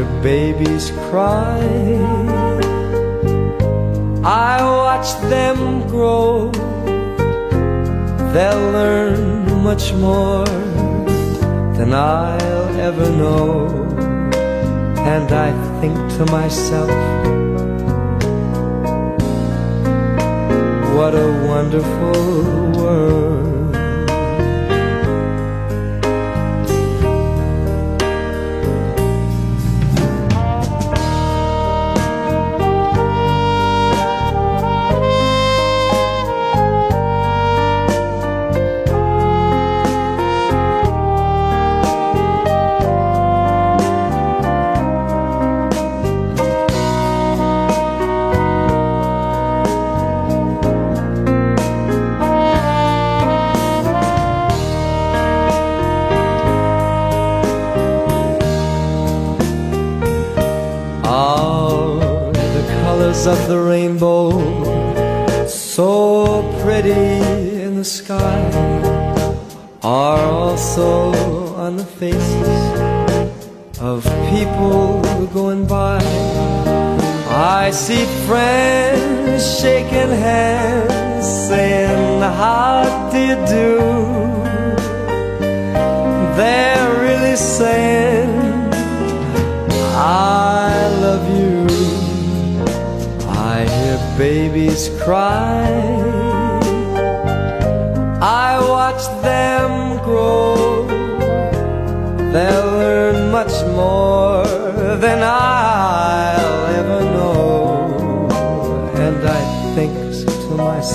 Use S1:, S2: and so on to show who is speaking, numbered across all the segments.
S1: hear babies cry. I watch them grow. They'll learn much more than I'll ever know. And I think to myself, what a wonderful world. The sky, are also on the faces of people going by. I see friends shaking hands, saying, How do you do? They're really saying, I love you. I hear babies cry.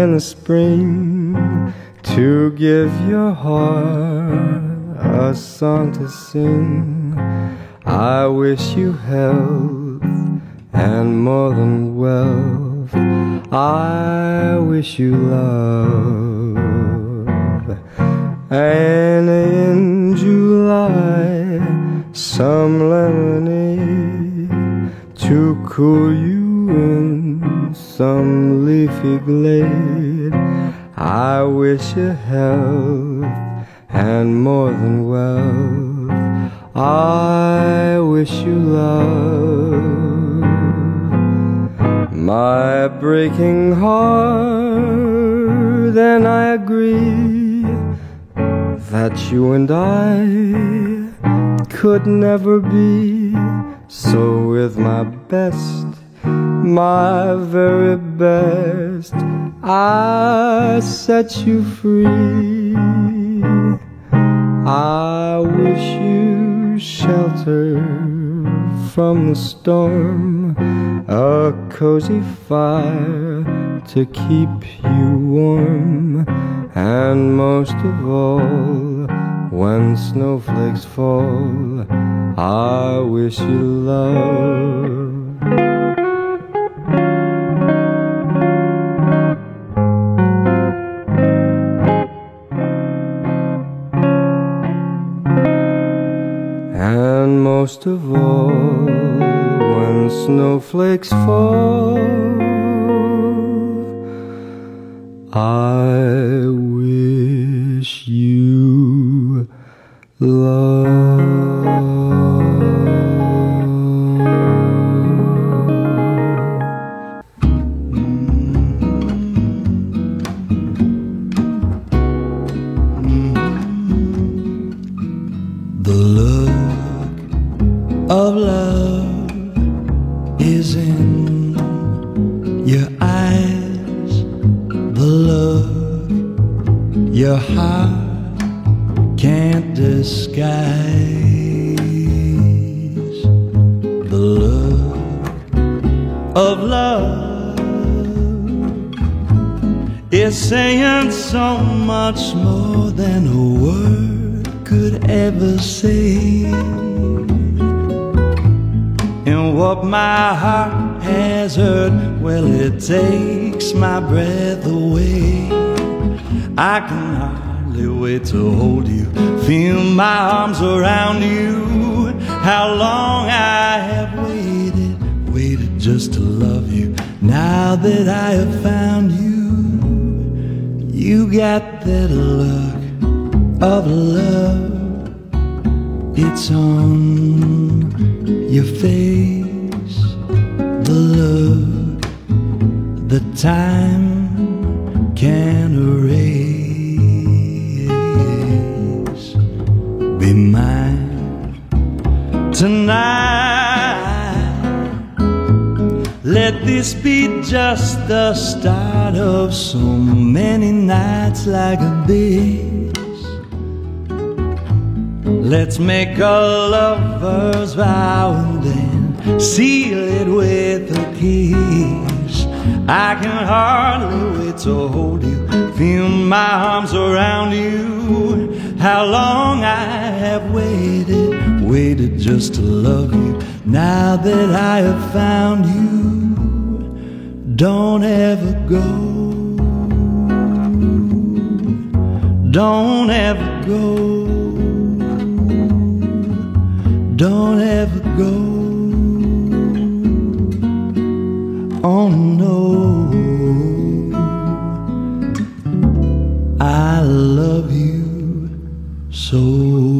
S1: in the spring to give your heart a song to sing. I wish you health and more than wealth. I wish you love. And in July, some lemonade to cool you in some leafy glade. I wish you health and more than wealth. I wish you love. My breaking heart, then I agree that you and I could never be. So, with my best, my very best, I set you free. I wish you shelter from the storm, a cozy fire to keep you warm, and most of all, when snowflakes fall, I wish you love. Most of all, when snowflakes fall, I
S2: is saying so much more than a word could ever say. And what my heart has heard, well, it takes my breath away. I can hardly wait to hold you, feel my arms around you. How long I have waited, waited just to love you. Now that I have found you, you got that look of love. It's on your face, the look that time can erase. Be mine tonight. Let this be just the start of so many nights like this. Let's make a lover's vow and then seal it with a kiss. I can hardly wait to hold you, feel my arms around you. How long I have waited, waited just to love you. Now that I have found you, don't ever go. Don't ever go. Don't ever go. Oh no. I love you so.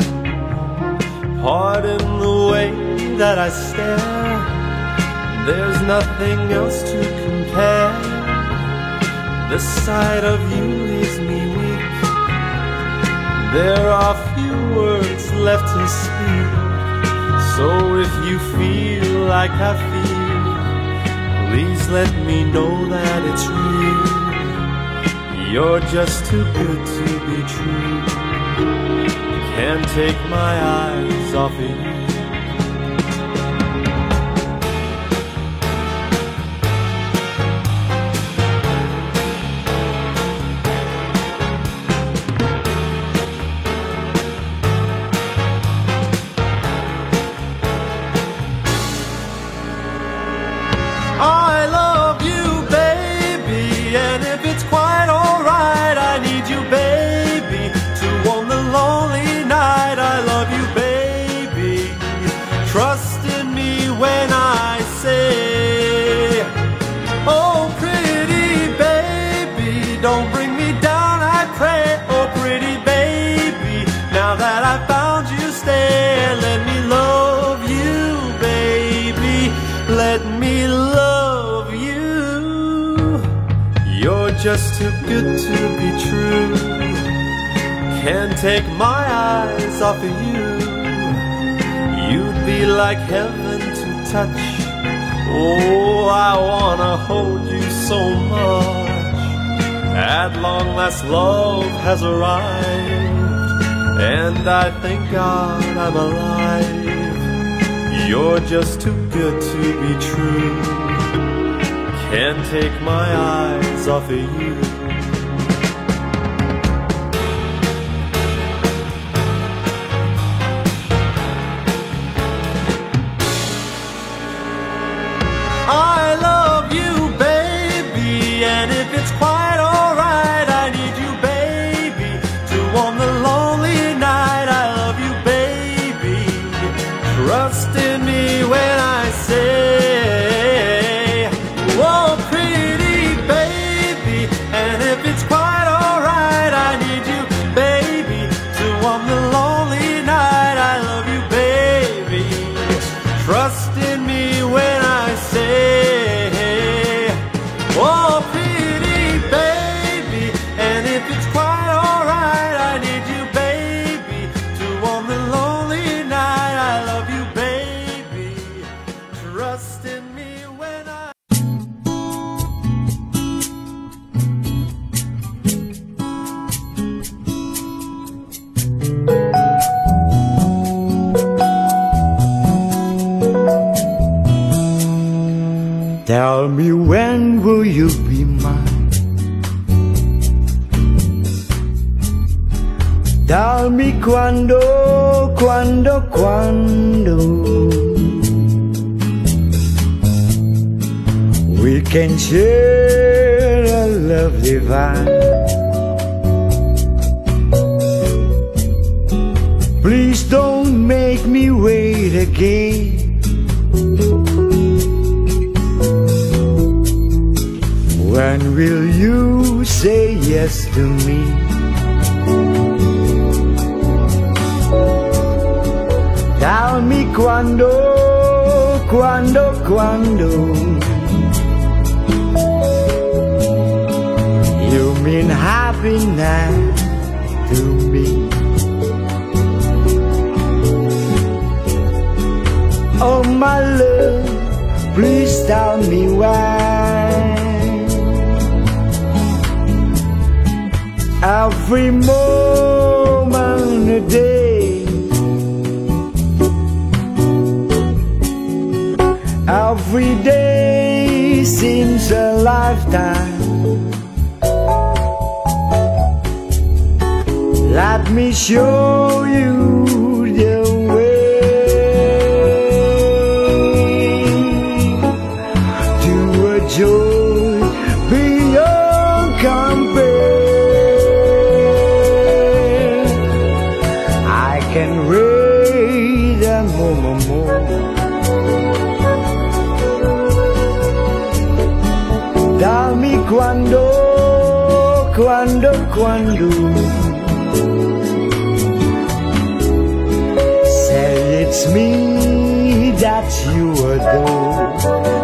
S3: Pardon the way that I stare. There's nothing else to compare. The sight of you leaves me weak. There are few words left to speak. So if you feel like I feel Please let me know that it's real. You're just too good to be true. Can't take my eyes off you. to be true. Can't take my eyes off of you. You'd be like heaven to touch. Oh, I wanna hold you so much. At long last, love has arrived. And I thank God I'm alive. You're just too good to be true. Can't take my eyes off of you trust in me when
S2: home, amor. Dammi quando, quando, quando Say it's me that you adore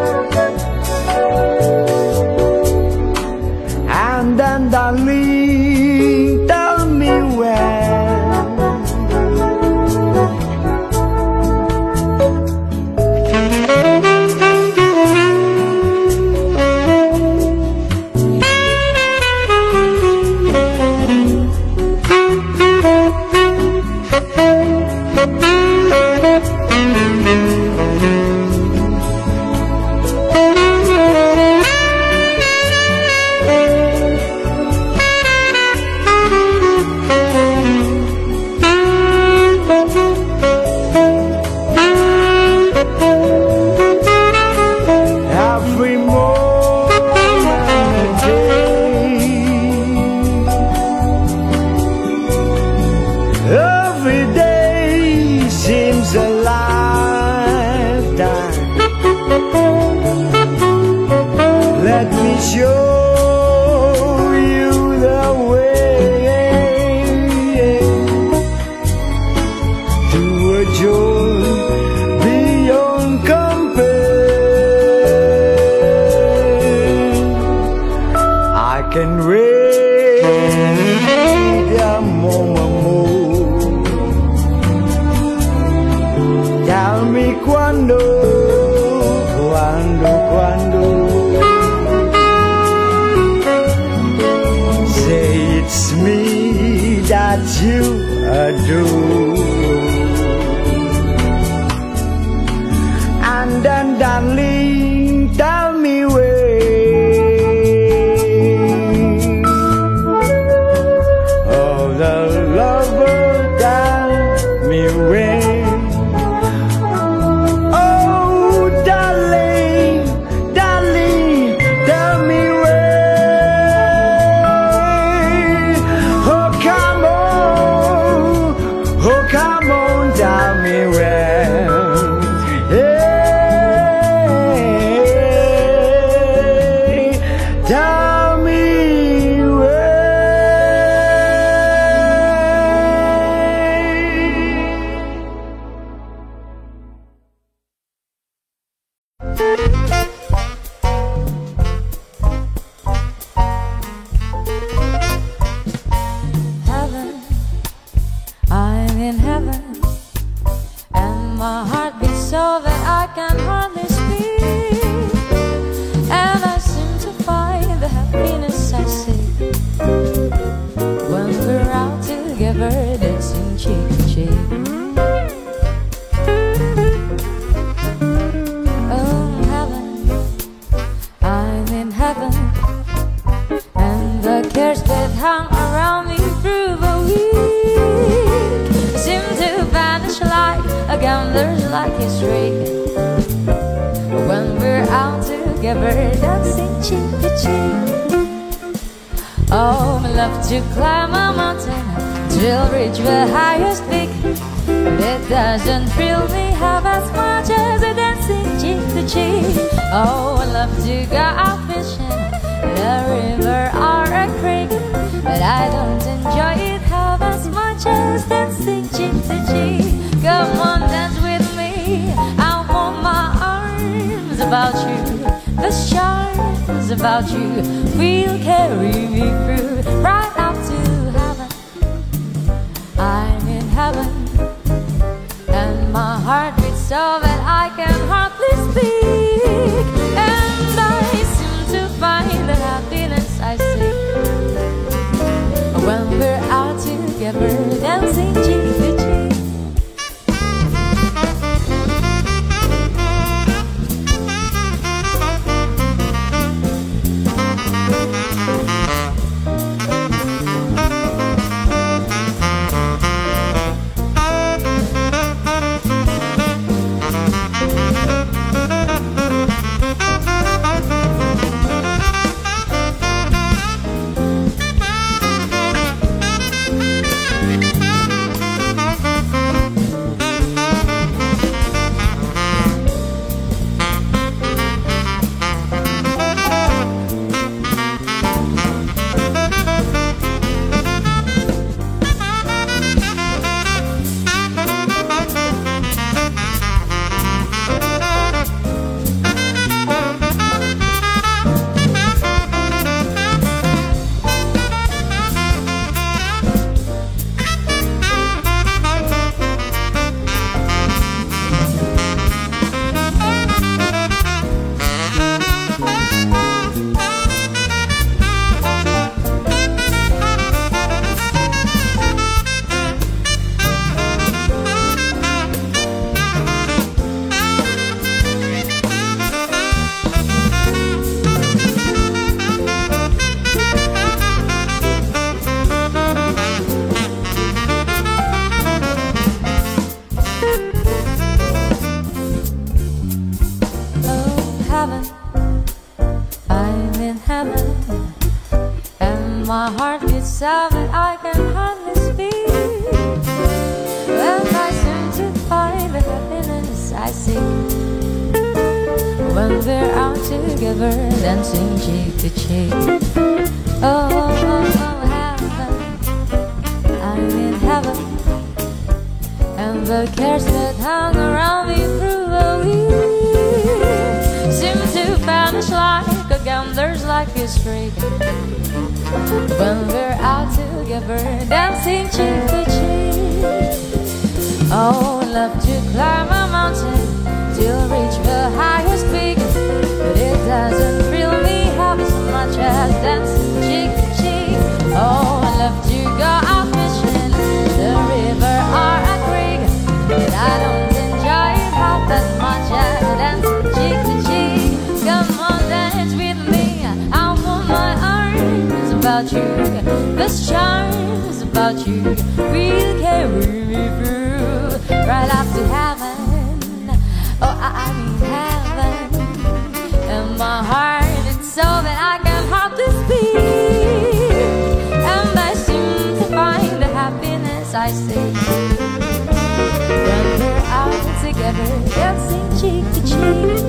S4: dancing cheek to cheek.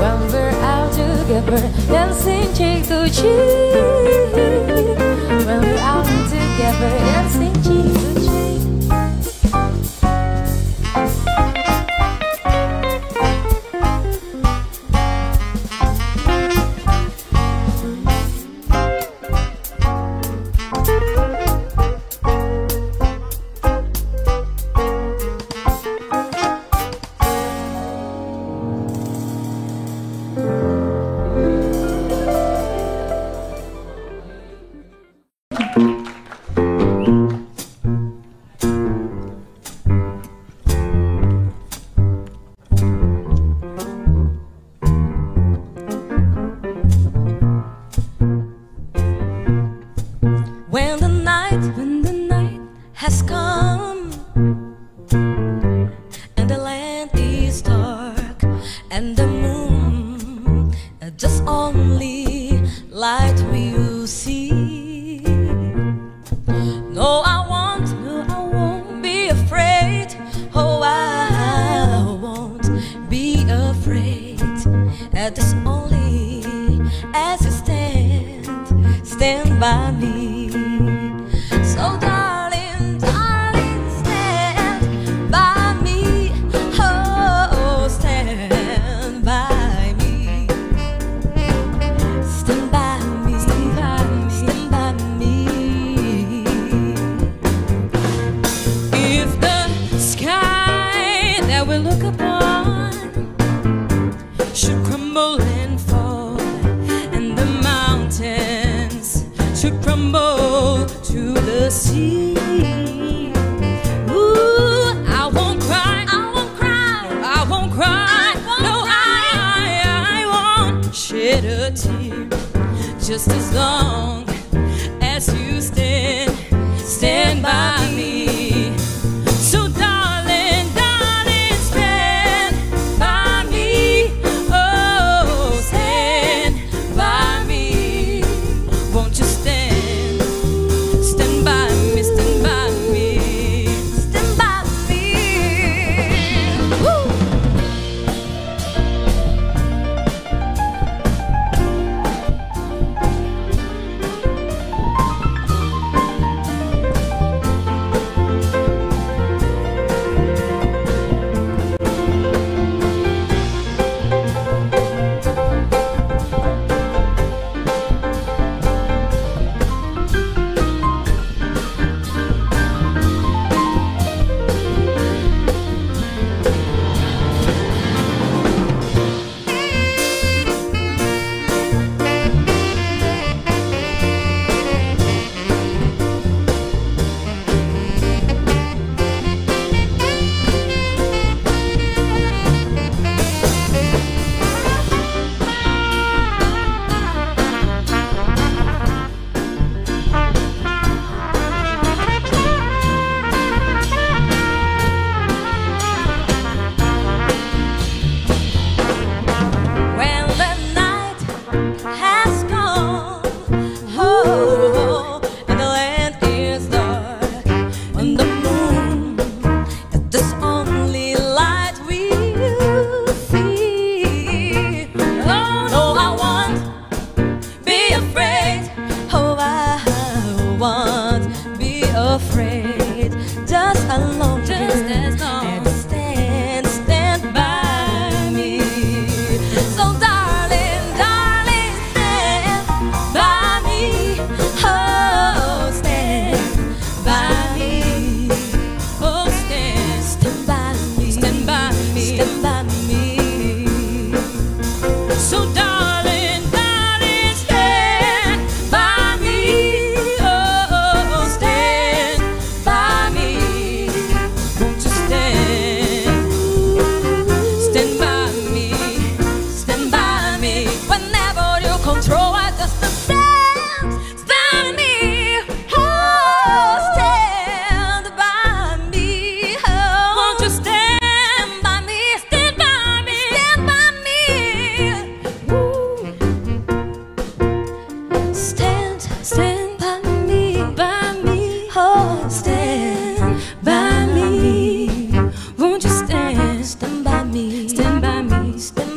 S4: When we're out together, dancing cheek to cheek. When we're out together, dancing cheek. wasted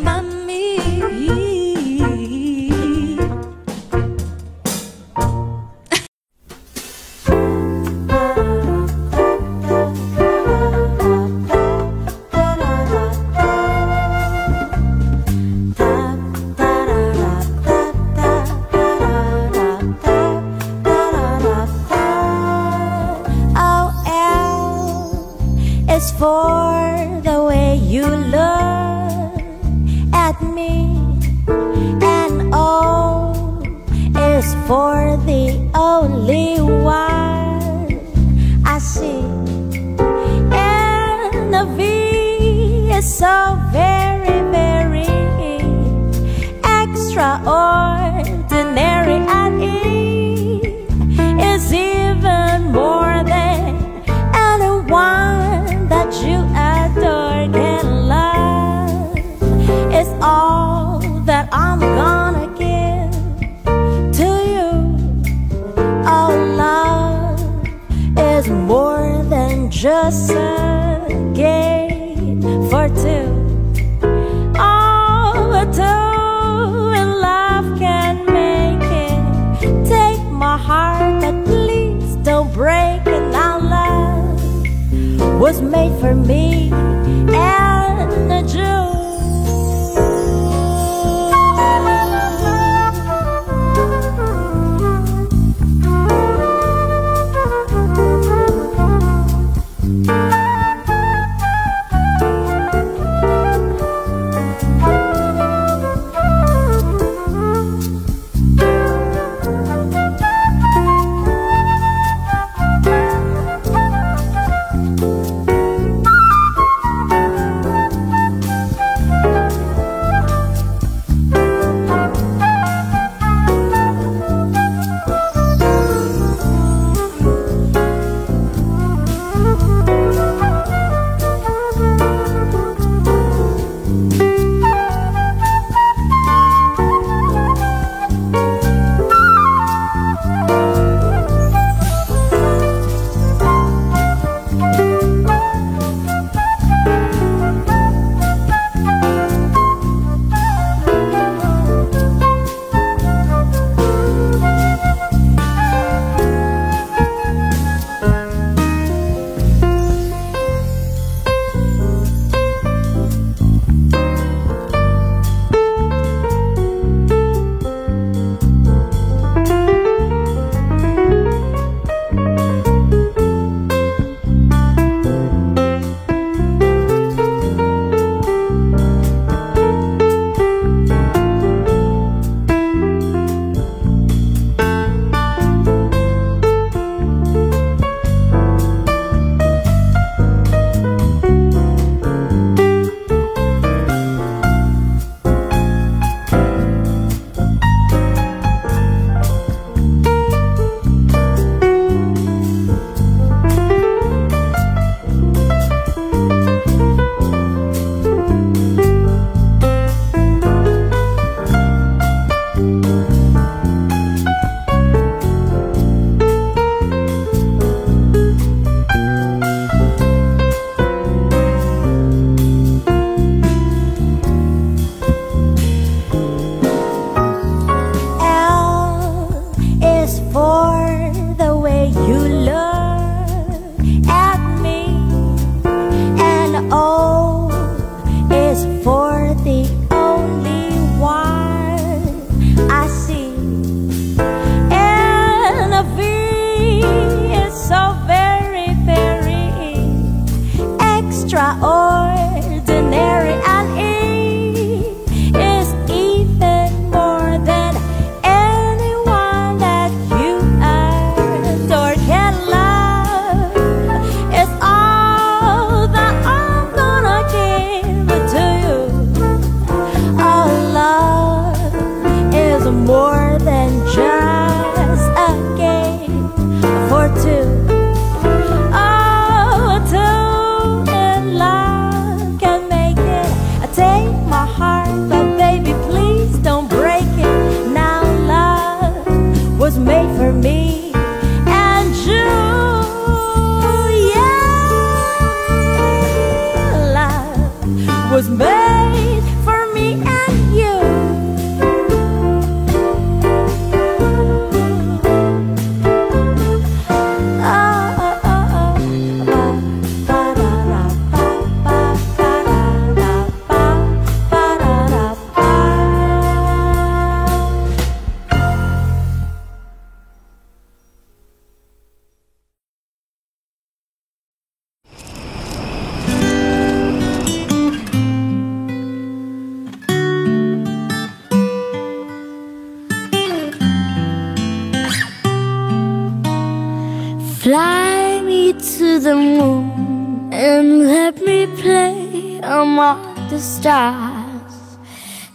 S4: the
S5: stars.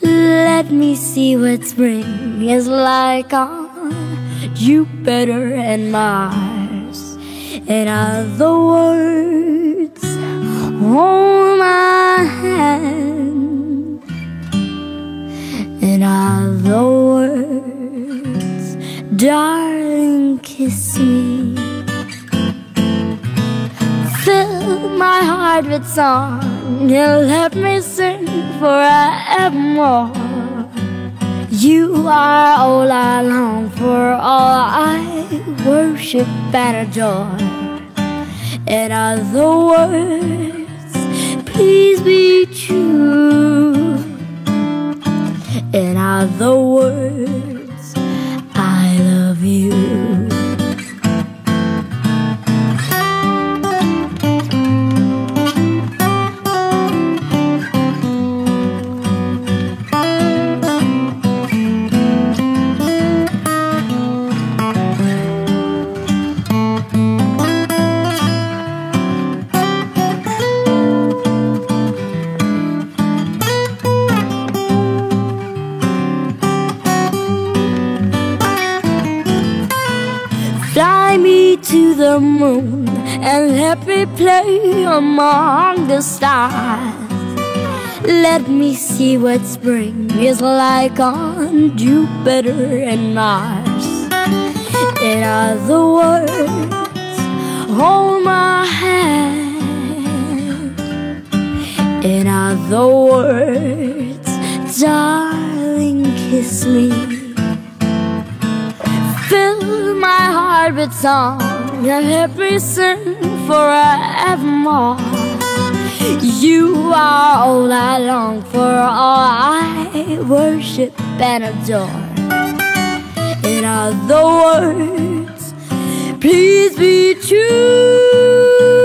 S5: Let me see what spring is like on Jupiter and Mars. In other words, hold my hand. In other words, darling, kiss me. Fill my heart with song and let me sing forevermore. You are all I long for, all I worship and adore. In other words, please be true. In other words, I love you. Moon and let me play among the stars. Let me see what spring is like on Jupiter and Mars. In other words, hold my hand. In other words, darling, kiss me. Fill my heart with song let me sing forevermore. You are all I long for, all I worship and adore. In other words, please be true.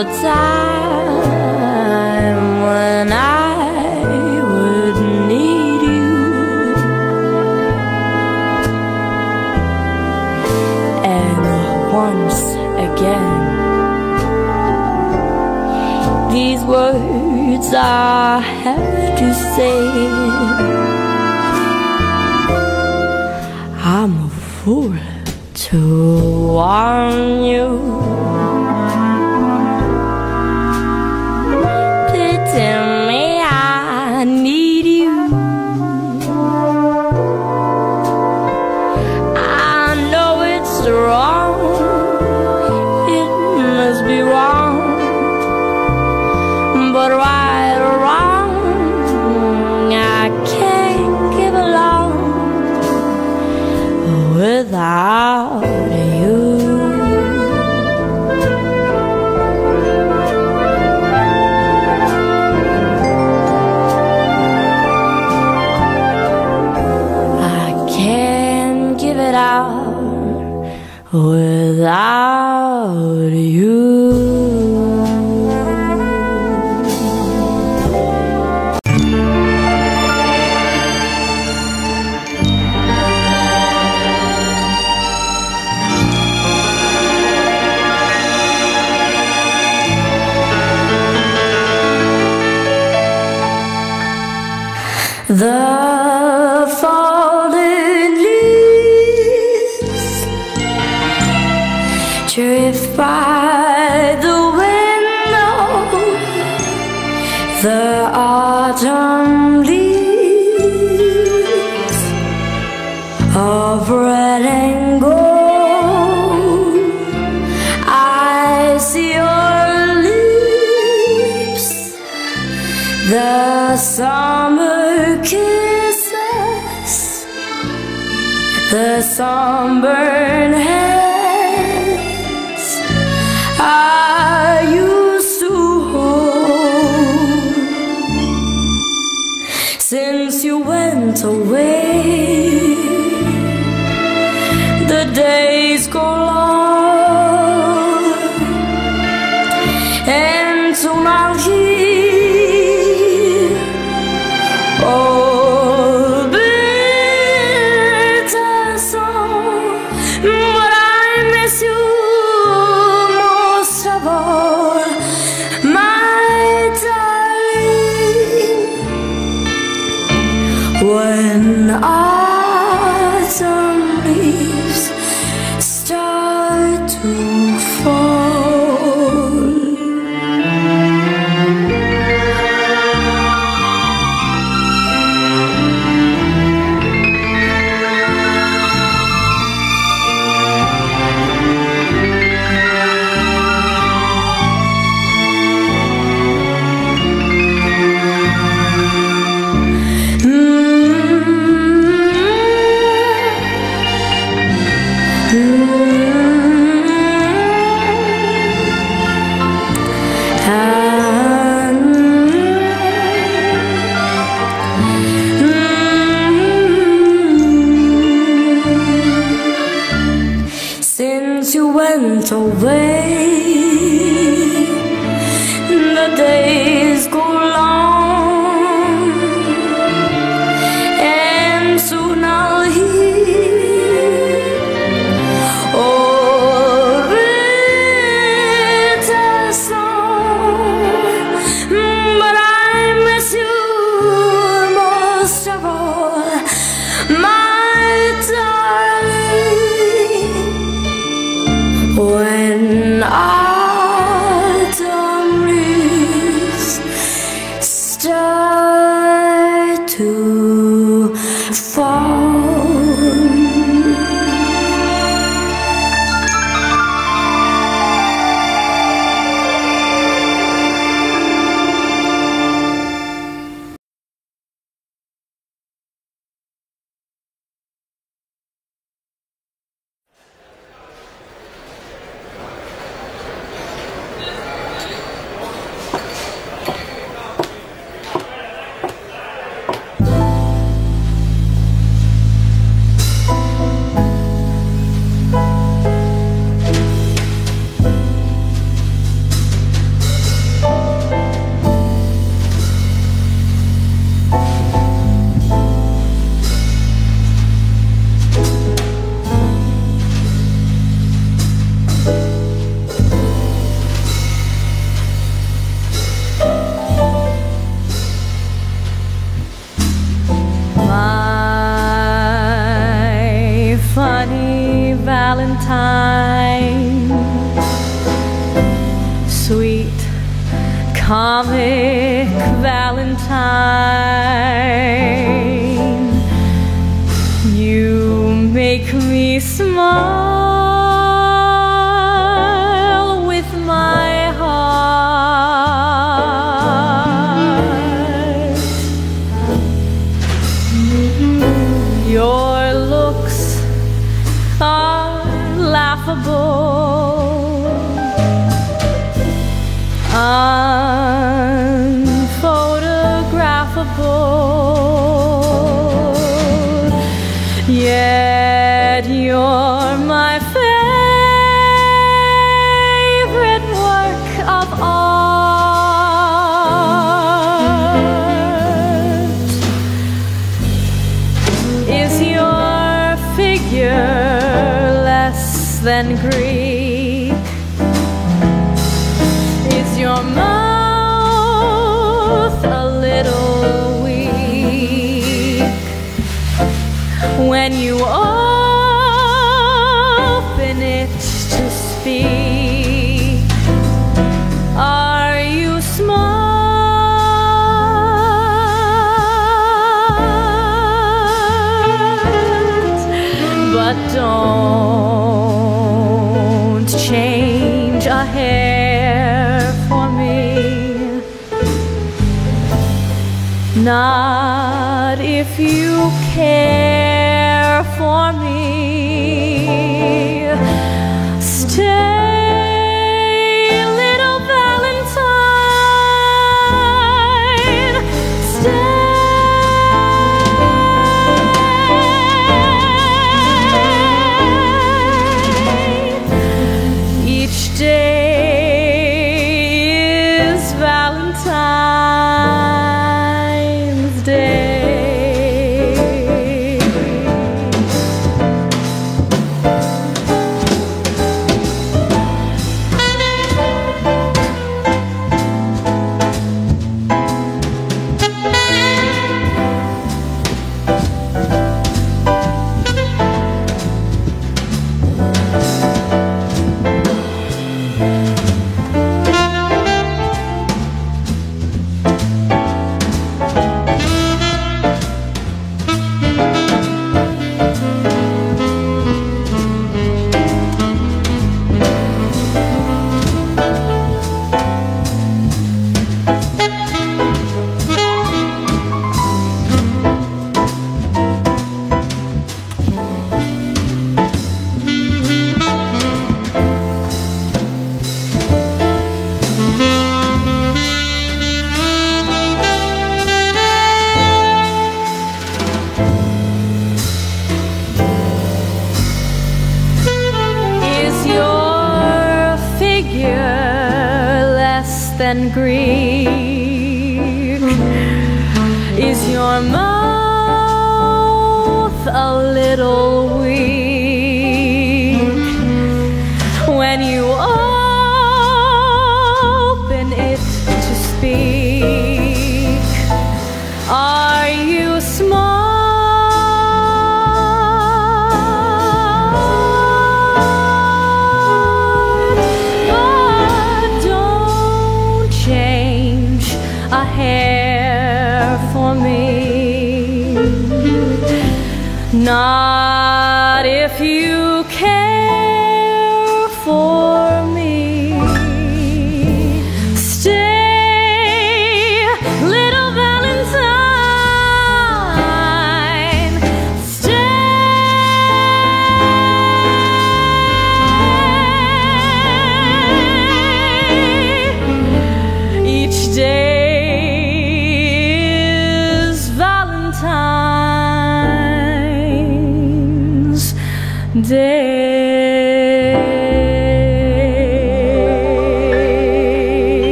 S5: the time when I would need you. And once again These words I have to say. I'm a fool to warn you. without you. days go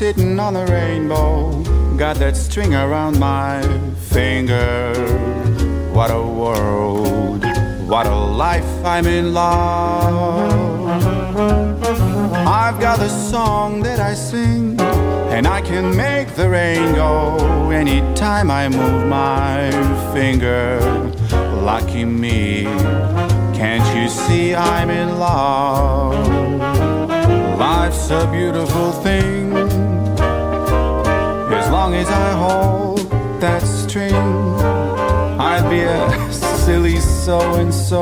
S3: sitting on a rainbow, got that string around my finger. What a world, what a life, I'm in love. I've got a song that I sing, and I can make the rain go anytime I move my finger. Lucky me, can't you see I'm in love? Life's a beautiful thing As long as I hold that string, I'd be a silly so and so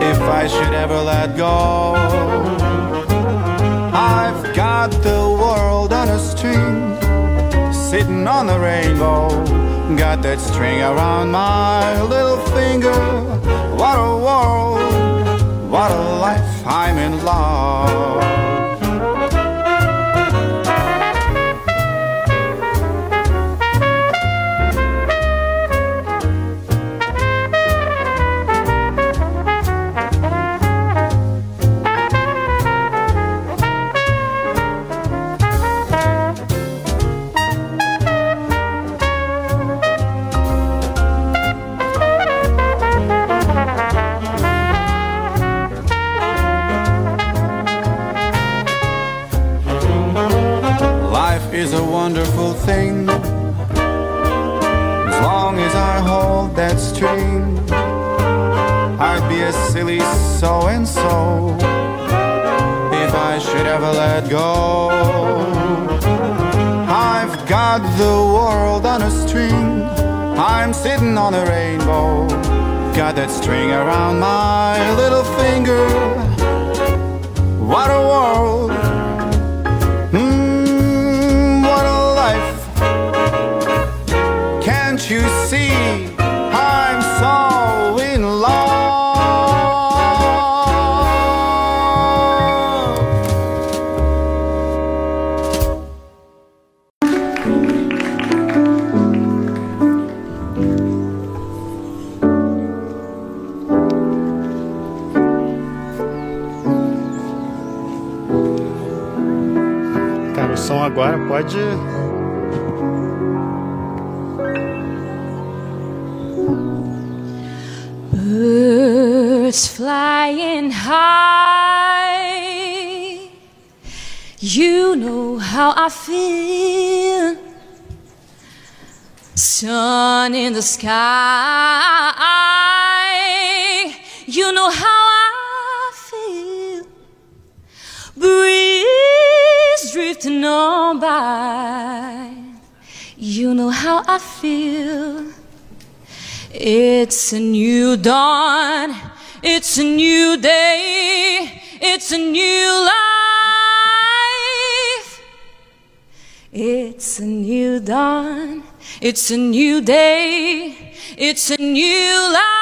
S3: if I should ever let go. I've got the world on a string, sitting on the rainbow. Got that string around my little finger. What a world, what a life, I'm in love. So and so if I should ever let go. I've got the world on a string, I'm sitting on a rainbow. Got that string around my little finger. What a world!
S6: agora pode.
S4: Birds flying high, you know how I feel. Sun in the sky, you know how I feel. Breathe drifting on by. You know how I feel. It's a new dawn. It's a new day. It's a new life. It's a new dawn. It's a new day. It's a new life.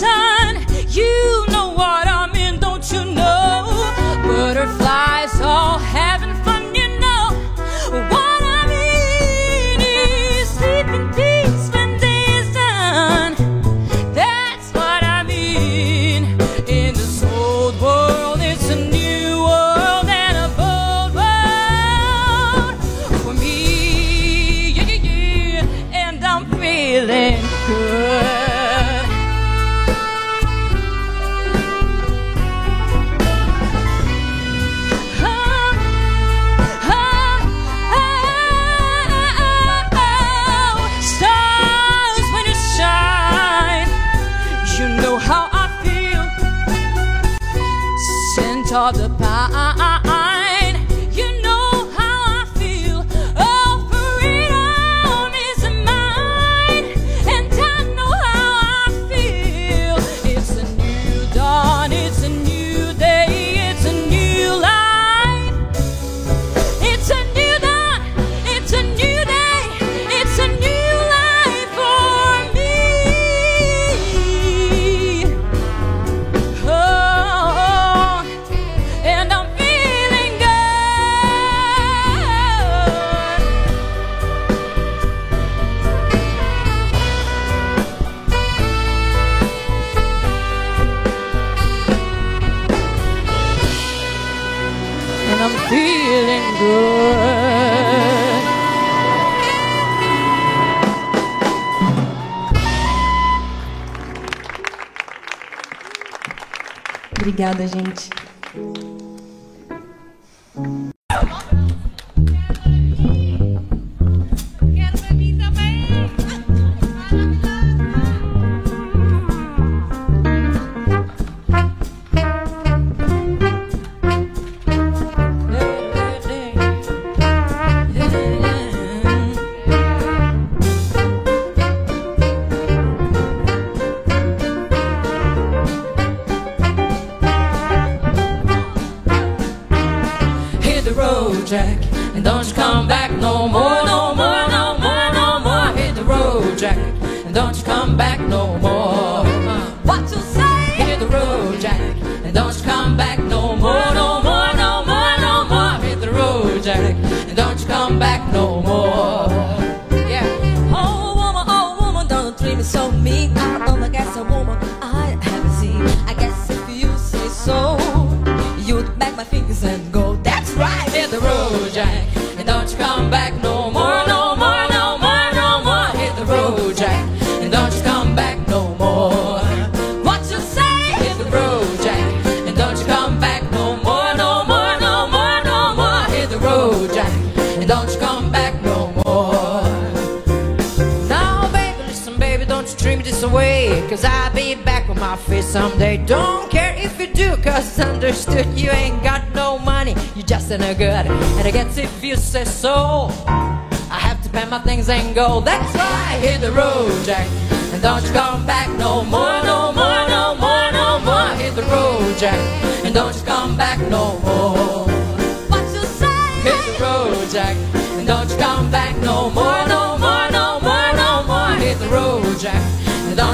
S4: sun. You
S7: Obrigada, gente.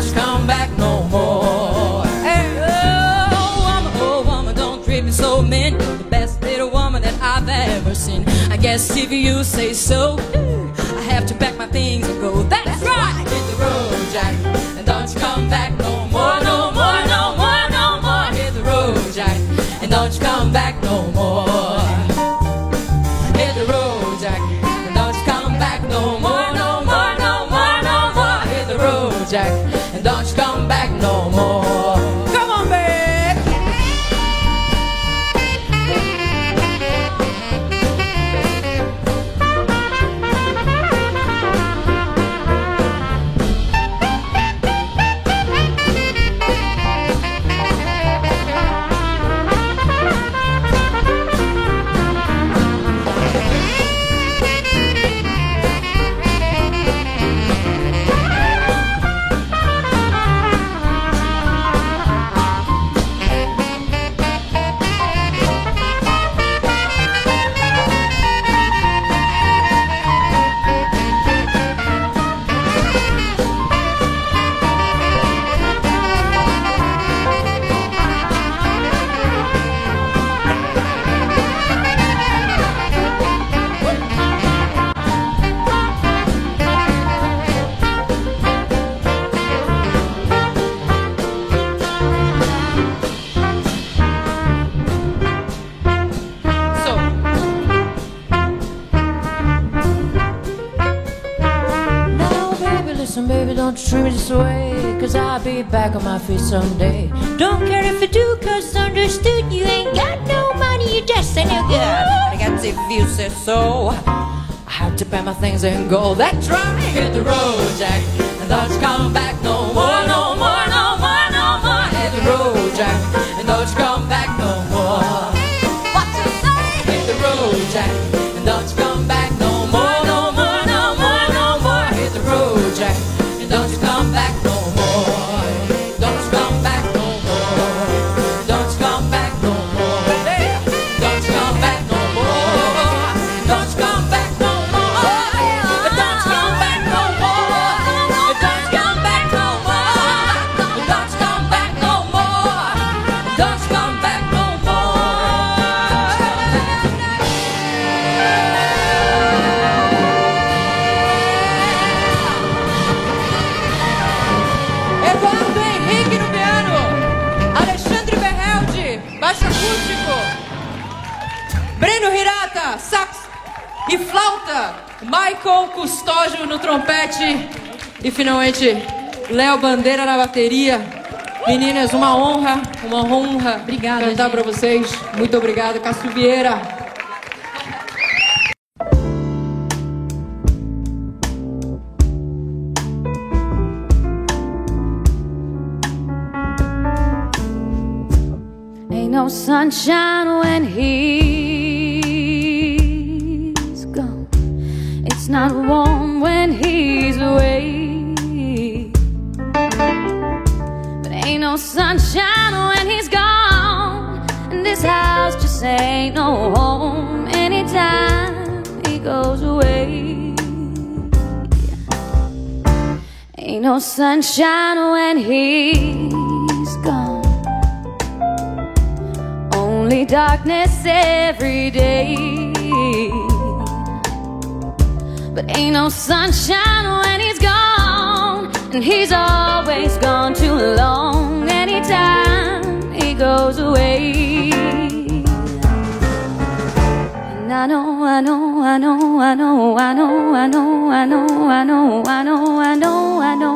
S4: And come back no more.
S6: Hey, oh, woman, oh, woman, don't treat me so mean. You're the best little woman that I've ever seen. I guess if you say so, I have to pack my things and go. That's Cause back on my feet someday. Don't care if you do, cause understood you ain't got no money, you just ain't no good. I got if you say so. I have to pack my things and go. That's right, hit the road, Jack. And don't come back no more, no more, no more, no more. Hit the road, Jack. And don't come back no more. E finalmente Léo Bandeira na bateria. Meninas, uma honra, uma honra
S7: Obrigada,
S6: cantar para vocês. Muito obrigado, Cássio Vieira.
S4: Ain't no sunshine when he's sunshine when he's gone. Only darkness every day. But ain't no sunshine when he's gone. And he's always gone too long. Anytime he goes away. And I know, I know, I know, I know, I know, I know, I know, I know, I know, I know, I know,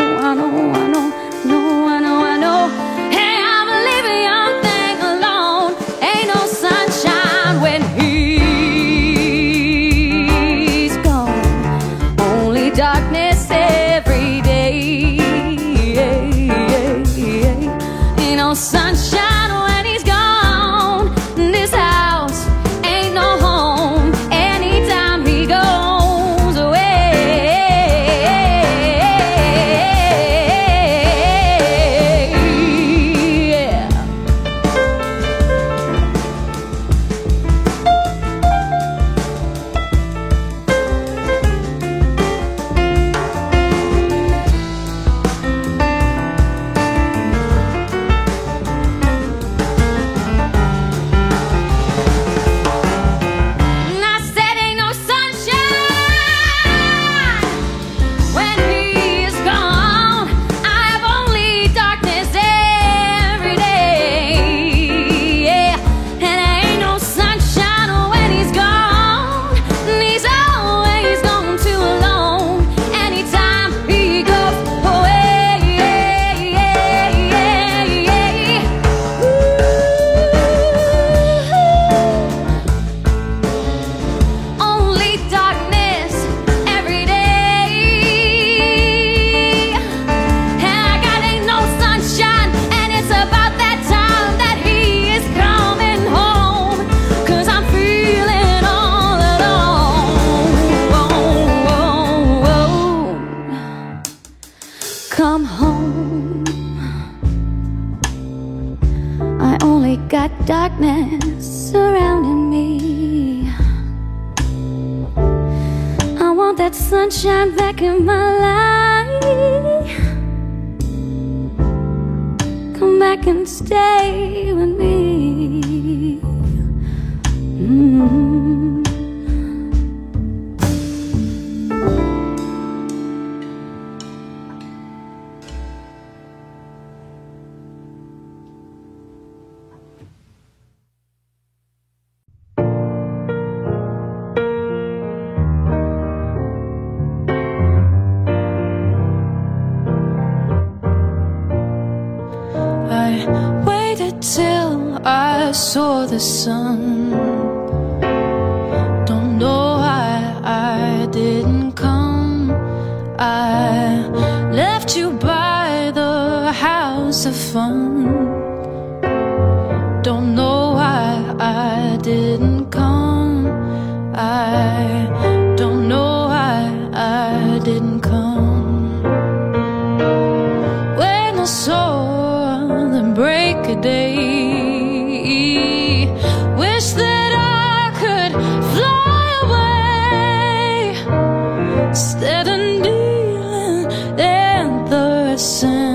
S5: the